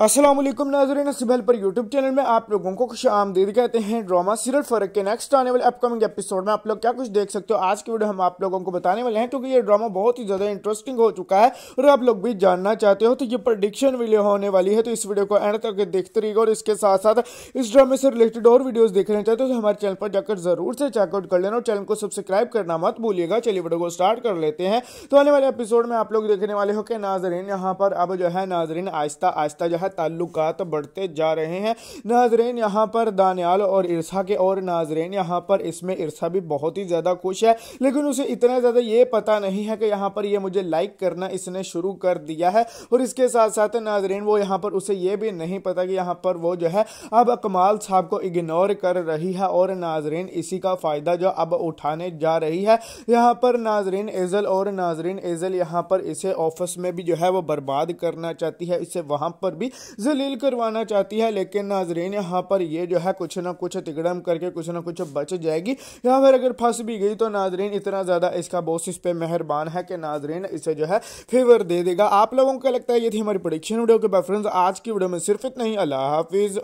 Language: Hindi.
असलम नाजरीन सिबल पर यूट्यूब चैनल में आप लोगों को खुश आमदीद कहते हैं। ड्रामा सीरियल फ़र्क के नेक्स्ट आने वाले अपकमिंग एपिसोड में आप लोग क्या कुछ देख सकते हो? आज की वीडियो हम आप लोगों को बताने वाले हैं, क्योंकि ये ड्रामा बहुत ही ज़्यादा इंटरेस्टिंग हो चुका है और आप लोग भी जानना चाहते हो तो ये प्रडिक्शन वीडियो होने वाली है तो इस वीडियो को एंड तक देखते रहिएगा और इसके साथ साथ इस ड्रामे से रिलेटेड और वीडियोज़ देखना चाहते हो तो हमारे चैनल पर जाकर ज़रूर से चेकआउट कर लेना और चैनल को सब्सक्राइब करना मत भूलिएगा। चलिए वीडियो को स्टार्ट कर लेते हैं। तो आने वाले एपिसोड में आप लोग देखने वाले हो कि नाजरीन, यहाँ पर अब जो है नाजरीन आहिस्ता आहिस्ता जो है ताल्लुकात बढ़ते जा रहे हैं। नाजरेन, यहाँ पर दानियाल और इरसा के और नाजरेन, यहाँ पर इसमें इरसा भी बहुत ही ज़्यादा खुश है। लेकिन उसे इतना ज़्यादा ये पता नहीं है कि यहाँ पर ये मुझे लाइक करना इसने शुरू कर दिया है। और इसके साथ साथ नाजरीन, वो यहाँ पर उसे ये भी नहीं पता कि यहाँ पर वो जो है, अब कमाल साहब को इग्नोर कर रही है और नाजरीन, इसी का फ़ायदा जो अब उठाने जा रही है। यहाँ पर नाजरीन एजल और नाजरीन एजल यहाँ पर इसे ऑफ़िस में भी जो है, वो बर्बाद करना चाहती है। इसे वहाँ पर भी जलील करवाना चाहती है, लेकिन नाजरीन, यहाँ पर ये जो है, कुछ ना कुछ तिगड़म करके कुछ ना कुछ बच जाएगी। यहाँ पर अगर फंस भी गई तो नाजरीन, इतना ज़्यादा इसका बॉस इस पर मेहरबान है कि नाजरीन इसे जो है फेवर दे देगा। आप लोगों को लगता है, ये थी हमारी प्रोडिक्शन वीडियो के बेफरेंस आज की वीडियो में सिर्फ़ इतना ही। अल्लाह हाफिज़।